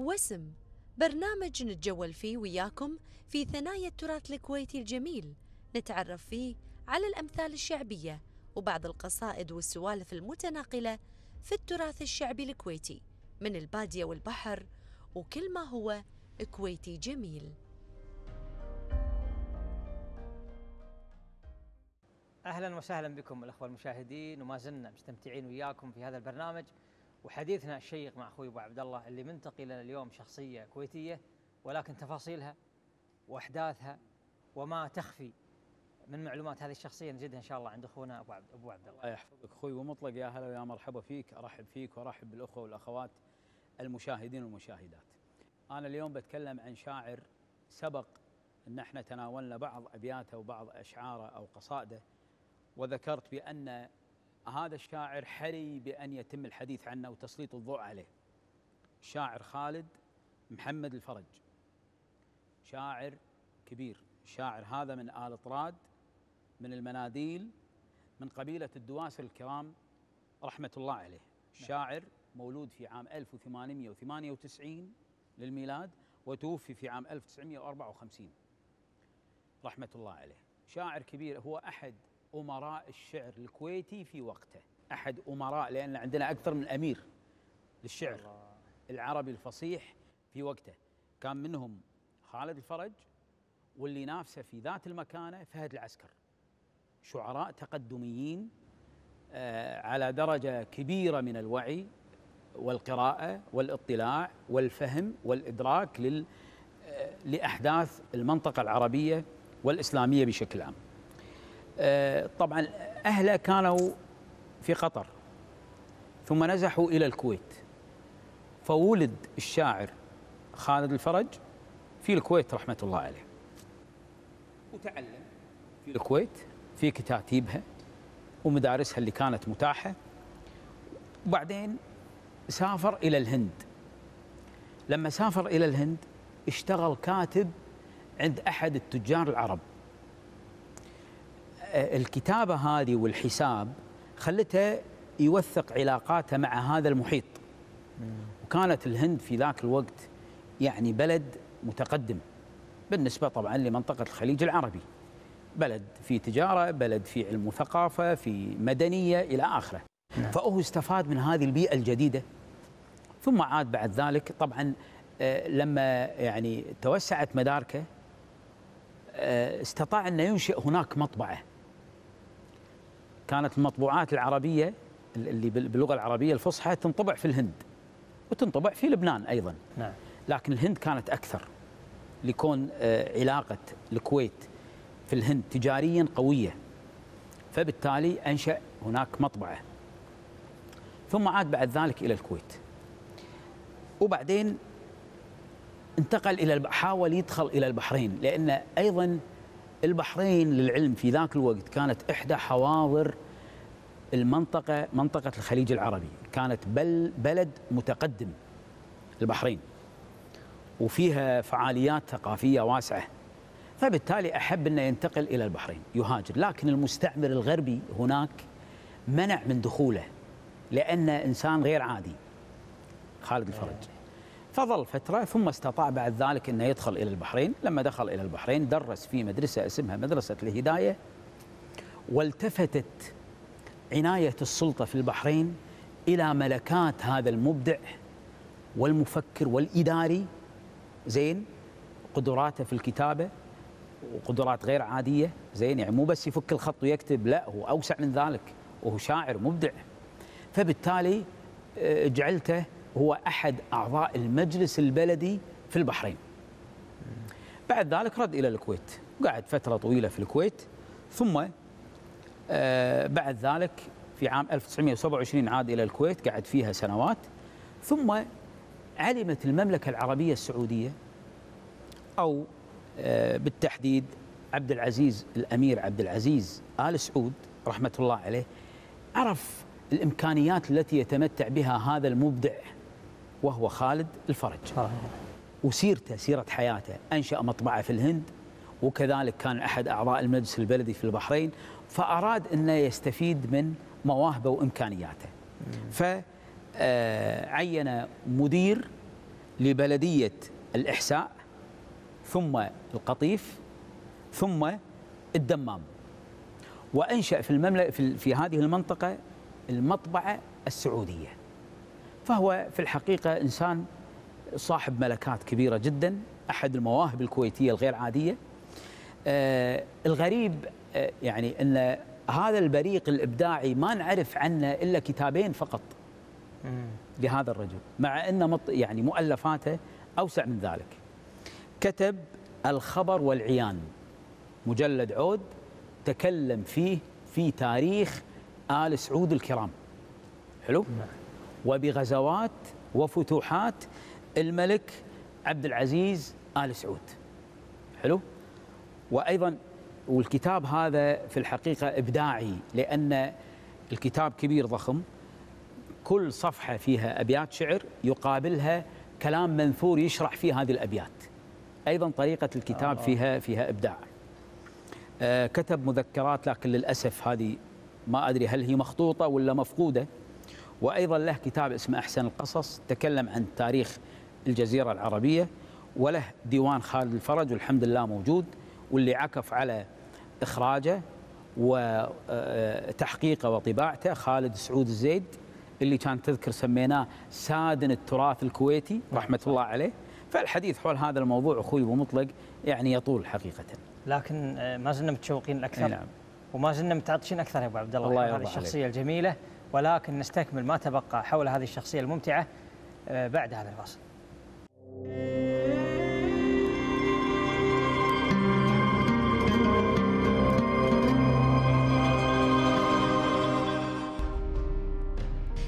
واسم. برنامج نتجول فيه وياكم في ثنايا التراث الكويتي الجميل. نتعرف فيه على الأمثال الشعبية وبعض القصائد والسوالف المتناقلة في التراث الشعبي الكويتي من البادية والبحر وكل ما هو كويتي جميل. أهلا وسهلا بكم الأخوة المشاهدين وما زلنا مستمتعين وياكم في هذا البرنامج. وحديثنا الشيق مع أخوي أبو عبد الله اللي منتقي لنا اليوم شخصية كويتية ولكن تفاصيلها وأحداثها وما تخفي من معلومات هذه الشخصية نجدها إن شاء الله عند أخونا أبو عبد أبو عبد الله. الله يحفظك أخوي ومطلق يا هلا ويا مرحبا فيك أرحب فيك وأرحب بالأخوة والأخوات المشاهدين والمشاهدات. أنا اليوم بتكلم عن شاعر سبق إن إحنا تناولنا بعض أبياته وبعض أشعاره أو قصائده وذكرت بأن هذا الشاعر حري بأن يتم الحديث عنه وتسليط الضوء عليه. الشاعر خالد محمد الفرج. شاعر كبير، الشاعر هذا من آل طراد من المناديل من قبيلة الدواسر الكرام رحمة الله عليه. شاعر مولود في عام 1898 للميلاد وتوفي في عام 1954 رحمة الله عليه. شاعر كبير هو أحد أمراء الشعر الكويتي في وقته. أحد أمراء لأن عندنا أكثر من أمير للشعر العربي الفصيح في وقته. كان منهم خالد الفرج واللي نافسه في ذات المكانة فهد العسكر. شعراء تقدميين آه، على درجة كبيرة من الوعي والقراءة والاطلاع والفهم والإدراك لل آه، لأحداث المنطقة العربية والإسلامية بشكل عام. طبعا أهله كانوا في قطر ثم نزحوا إلى الكويت. فولد الشاعر خالد الفرج في الكويت رحمة الله عليه. وتعلم في الكويت في كتاتيبها ومدارسها اللي كانت متاحة. وبعدين سافر إلى الهند. لما سافر إلى الهند اشتغل كاتب عند أحد التجار العرب. الكتابة هذه والحساب خلته يوثق علاقاته مع هذا المحيط. وكانت الهند في ذاك الوقت يعني بلد متقدم بالنسبة طبعا لمنطقة الخليج العربي. بلد في تجارة بلد في علم وثقافة في مدنية إلى آخره. نعم. فهو استفاد من هذه البيئة الجديدة. ثم عاد بعد ذلك طبعا آه، لما يعني توسعت مداركه آه، استطاع أن ينشئ هناك مطبعة. كانت المطبوعات العربية اللي باللغة العربية الفصحى تنطبع في الهند وتنطبع في لبنان أيضا. نعم. لكن الهند كانت أكثر لكون آه، علاقة الكويت في الهند تجاريا قوية. فبالتالي أنشأ هناك مطبعة. ثم عاد بعد ذلك إلى الكويت. وبعدين انتقل إلى حاول يدخل إلى البحرين لأن أيضا البحرين للعلم في ذاك الوقت كانت إحدى حواضر المنطقة منطقة الخليج العربي. كانت بل بلد متقدم البحرين. وفيها فعاليات ثقافية واسعة. فبالتالي أحب أنه ينتقل إلى البحرين يهاجر. لكن المستعمر الغربي هناك منع من دخوله لأنه إنسان غير عادي. خالد الفرج. فظل فترة ثم استطاع بعد ذلك أنه يدخل إلى البحرين. لما دخل إلى البحرين درس في مدرسة اسمها مدرسة الهداية والتفتت عناية السلطة في البحرين إلى ملكات هذا المبدع والمفكر والإداري. زين قدراته في الكتابة وقدرات غير عادية. زين يعني مو بس يفك الخط ويكتب لا هو أوسع من ذلك وهو شاعر مبدع. فبالتالي آه، جعلته هو أحد أعضاء المجلس البلدي في البحرين. بعد ذلك رد إلى الكويت. قعد فترة طويلة في الكويت. ثم آه، بعد ذلك في عام 1927 عاد إلى الكويت قعد فيها سنوات. ثم علمت المملكة العربية السعودية أو آه، بالتحديد عبد العزيز الأمير عبد العزيز آل سعود رحمة الله عليه عرف الإمكانيات التي يتمتع بها هذا المبدع. وهو خالد الفرج. وسيرته سيرة حياته. أنشأ مطبعه في الهند وكذلك كان أحد أعضاء المجلس البلدي في البحرين فأراد أنه يستفيد من مواهبه وإمكانياته. فعين مدير لبلدية الإحساء ثم القطيف ثم الدمام. وأنشأ في المملكة في, في هذه المنطقة المطبعة السعودية. فهو في الحقيقة إنسان صاحب ملكات كبيرة جدا أحد المواهب الكويتية الغير عادية. آه الغريب آه يعني أن هذا البريق الإبداعي ما نعرف عنه إلا كتابين فقط لهذا الرجل مع أن يعني مؤلفاته أوسع من ذلك. كتب الخبر والعيان مجلد عود تكلم فيه في تاريخ آل سعود الكرام. حلو؟ نعم. وبغزوات وفتوحات الملك عبد العزيز آل سعود. حلو؟ وأيضا والكتاب هذا في الحقيقة إبداعي لأن الكتاب كبير ضخم كل صفحة فيها أبيات شعر يقابلها كلام منثور يشرح فيه هذه الأبيات. أيضا طريقة الكتاب آه. فيها فيها إبداع. آه كتب مذكرات لكن للأسف هذه ما أدري هل هي مخطوطة ولا مفقودة. وأيضا له كتاب اسمه أحسن القصص تكلم عن تاريخ الجزيرة العربية وله ديوان خالد الفرج والحمد لله موجود واللي عكف على إخراجه وتحقيقه وطباعته خالد سعود الزيد اللي كان تذكر سميناه سادن التراث الكويتي رحمة الله عليه. فالحديث حول هذا الموضوع أخوي أبو مطلق يعني يطول حقيقة. لكن آه، ما زلنا متشوقين أكثر نعم. وما زلنا متعطشين أكثر يا أبو عبد الله, الله هذه الشخصية عليك. الجميلة ولكن نستكمل ما تبقى حول هذه الشخصية الممتعة آه، بعد هذا الفاصل.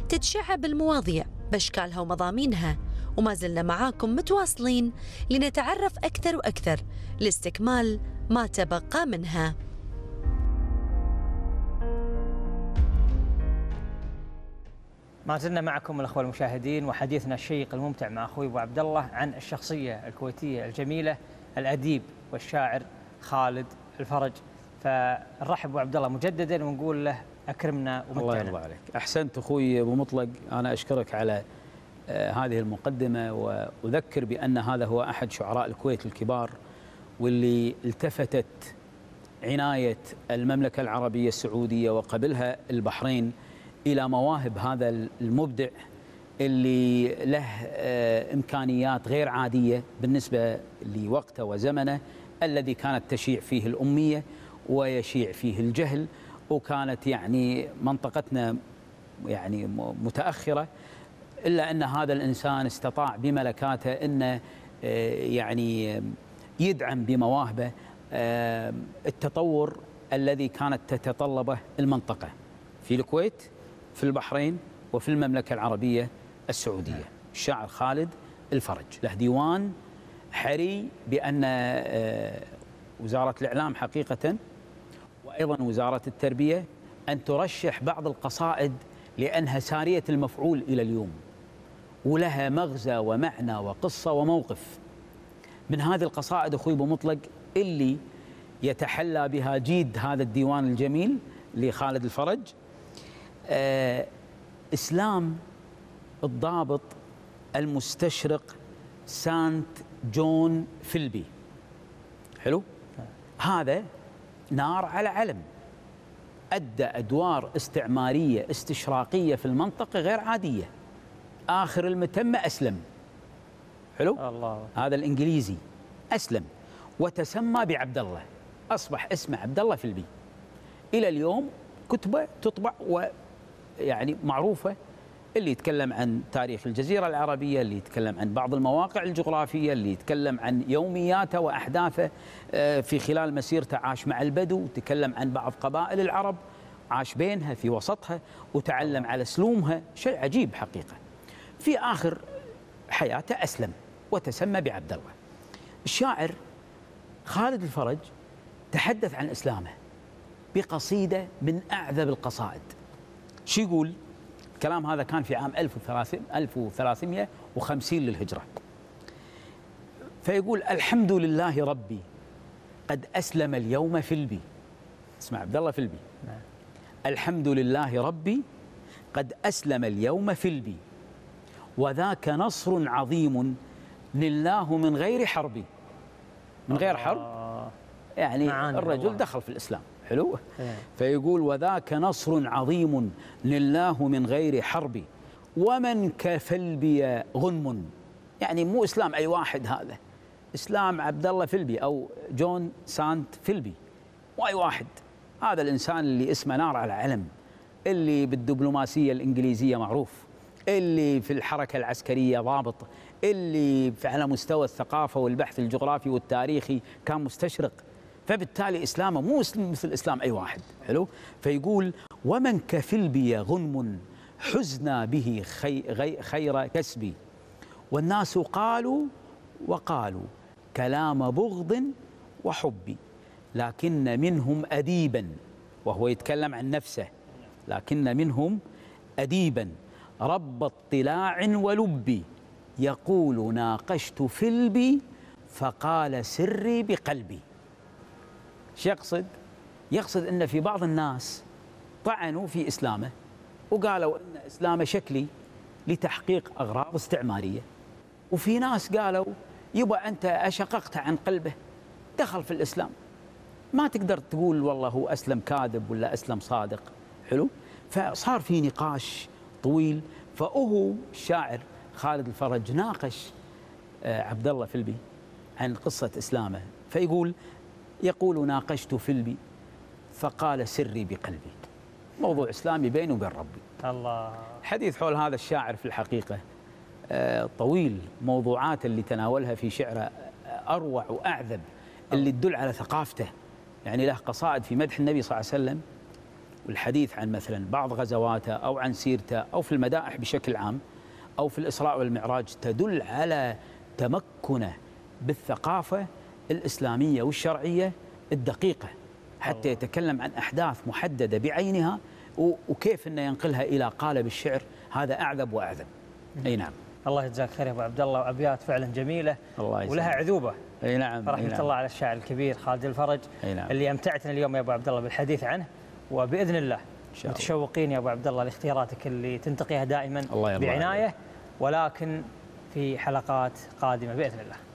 تتشعب المواضيع بأشكالها ومضامينها وما زلنا معاكم متواصلين لنتعرف أكثر وأكثر لاستكمال ما تبقى منها. ما زلنا معكم الأخوة المشاهدين وحديثنا الشيق الممتع مع أخوي أبو عبد الله عن الشخصية الكويتية الجميلة الأديب والشاعر خالد الفرج. فنرحب أبو عبد الله مجددا ونقول له أكرمنا ومتعنا. الله يرضى عليك. أحسنت أخوي أبو مطلق. أنا أشكرك على آه، هذه المقدمة وأذكر بأن هذا هو أحد شعراء الكويت الكبار واللي التفتت عناية المملكة العربية السعودية وقبلها البحرين إلى مواهب هذا المبدع اللي له آه، إمكانيات غير عادية بالنسبة لوقته وزمنه الذي كانت تشيع فيه الأمية ويشيع فيه الجهل وكانت يعني منطقتنا يعني متأخرة إلا أن هذا الإنسان استطاع بملكاته أنه آه، يعني يدعم بمواهبه آه، التطور الذي كانت تتطلبه المنطقة. في الكويت في البحرين وفي المملكة العربية السعودية. الشاعر خالد الفرج. له ديوان حري بأن آه، وزارة الإعلام حقيقة وأيضا وزارة التربية أن ترشح بعض القصائد لأنها سارية المفعول إلى اليوم ولها مغزى ومعنى وقصة وموقف. من هذه القصائد أبو مطلق اللي يتحلى بها جيد هذا الديوان الجميل لخالد الفرج. إسلام الضابط المستشرق سانت جون فيلبي. حلو؟ هذا نار على علم. أدى أدوار استعمارية استشراقية في المنطقة غير عادية. آخر المتمة أسلم. حلو؟ الله. هذا الإنجليزي. أسلم. وتسمى بعبد الله أصبح اسمه عبد الله في البي إلى اليوم كتبة تطبع ويعني معروفة اللي يتكلم عن تاريخ الجزيرة العربية اللي يتكلم عن بعض المواقع الجغرافية اللي يتكلم عن يومياته وأحداثه آه، في خلال مسيرته عاش مع البدو تكلم عن بعض قبائل العرب عاش بينها في وسطها وتعلم على سلومها. شيء عجيب حقيقة. في آخر حياته أسلم وتسمى بعبد الله الشاعر خالد الفرج تحدث عن إسلامه بقصيدة من أعذب القصائد. شو يقول؟ الكلام هذا كان في عام 1350 للهجرة. فيقول الحمد لله ربي قد أسلم اليوم فيلبي. اسمع عبد الله فيلبي. نعم. الحمد لله ربي قد أسلم اليوم فيلبي. وذاك نصر عظيم نلناه من غير حرب. من غير حرب؟ آه. يعني الرجل. دخل في الإسلام. حلو. إيه. فيقول وذاك نصر عظيم نلناه من غير حرب ومن كفلبي غنم. يعني مو إسلام أي واحد هذا. إسلام عبد الله فيلبي أو جون سانت فيلبي مو أي واحد. هذا الإنسان اللي اسمه نار على علم. اللي بالدبلوماسية الإنجليزية معروف. اللي في الحركة العسكرية ضابط. اللي في- على مستوى الثقافة والبحث الجغرافي والتاريخي كان مستشرق. فبالتالي إسلامه مو مثل إسلام أي واحد حلو؟ فيقول ومن كفلبي غنم حزنا به خي خير كسبي. والناس قالوا وقالوا كلام بغض وحب لكن منهم أديبا. وهو يتكلم عن نفسه لكن منهم أديبا. رب اطلاع ولب يقول ناقشت فلبي فقال سري بقلبي. إيش يقصد؟ يقصد إن في بعض الناس طعنوا في إسلامه وقالوا إن إسلامه شكلي لتحقيق أغراض استعمارية. وفي ناس قالوا يبا أنت أشققت عن قلبه دخل في الإسلام. ما تقدر تقول والله هو أسلم كاذب ولا أسلم صادق. حلو؟ فصار في نقاش طويل فهو الشاعر خالد الفرج ناقش آه، عبد الله فيلبي عن قصة إسلامه. فيقول يقول ناقشت فيلبي فقال سري بقلبي. موضوع إسلامي بيني وبين ربي. الله. حديث حول هذا الشاعر في الحقيقة آه، طويل موضوعات اللي تناولها في شعره آه، أروع وأعذب اللي تدل على ثقافته. يعني له قصائد في مدح النبي صلى الله عليه وسلم والحديث عن مثلا بعض غزواته أو عن سيرته أو في المدائح بشكل عام أو في الإسراء والمعراج تدل على تمكنه بالثقافة الإسلامية والشرعية الدقيقة حتى يتكلم عن أحداث محددة بعينها وكيف أنه ينقلها إلى قالب الشعر. هذا أعذب وأعذب. أي نعم. الله يجزاك خير يا أبو عبد الله. وابيات فعلا جميلة الله. ولها عذوبة. أي نعم أي فرحمه نعم. الله على الشاعر الكبير خالد الفرج. أي نعم. اللي أمتعتنا اليوم يا أبو عبد الله بالحديث عنه. وبإذن الله شاء الله. متشوقين يا أبو عبد الله لاختياراتك اللي تنتقيها دائما الله بعناية ولكن في حلقات قادمة بإذن الله.